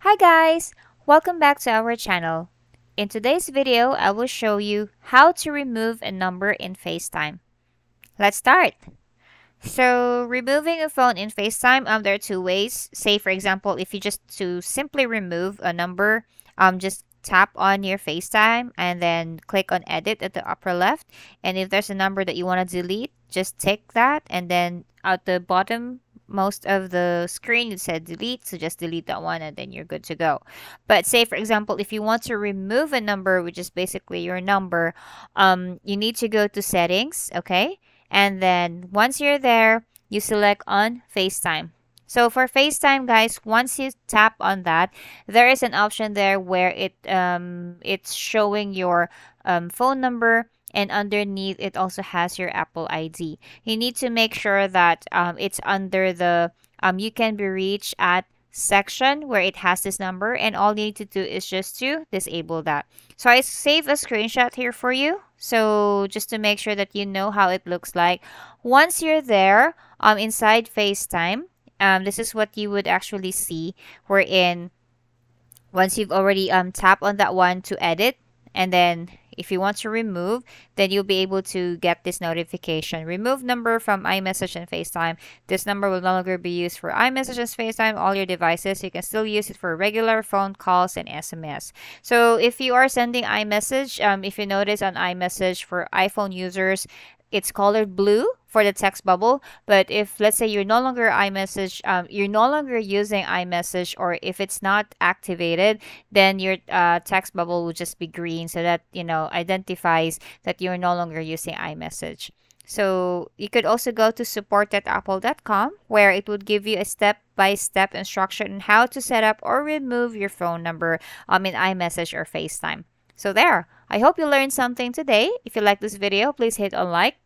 Hi guys! Welcome back to our channel. In today's video, I will show you how to remove a number in FaceTime. Let's start! So, removing a phone in FaceTime, um, there are two ways. Say, for example, if you just to simply remove a number, um, just tap on your FaceTime and then click on edit at the upper left. And if there's a number that you want to delete, just tick that and then at the bottom most of the screen it said delete so just delete that one and then you're good to go. But say for example if you want to remove a number which is basically your number um, you need to go to settings okay? And then once you're there you select on FaceTime. So for FaceTime guys once you tap on that there is an option there where it um, it's showing your um, phone number and underneath it also has your Apple ID. You need to make sure that um, it's under the um, you can be reached at section where it has this number and all you need to do is just to disable that. So I save a screenshot here for you. So just to make sure that you know how it looks like. Once you're there um, inside FaceTime, um, this is what you would actually see. We're in once you've already um, tap on that one to edit and then if you want to remove, then you'll be able to get this notification. Remove number from iMessage and FaceTime. This number will no longer be used for iMessage and FaceTime, all your devices. You can still use it for regular phone calls and SMS. So if you are sending iMessage, um, if you notice on iMessage for iPhone users, it's colored blue for the text bubble but if let's say you're no longer iMessage um, you're no longer using iMessage or if it's not activated then your uh, text bubble will just be green so that you know identifies that you're no longer using iMessage so you could also go to support at apple.com where it would give you a step-by-step instruction on how to set up or remove your phone number um, in iMessage or FaceTime. So there, I hope you learned something today. If you like this video, please hit on like.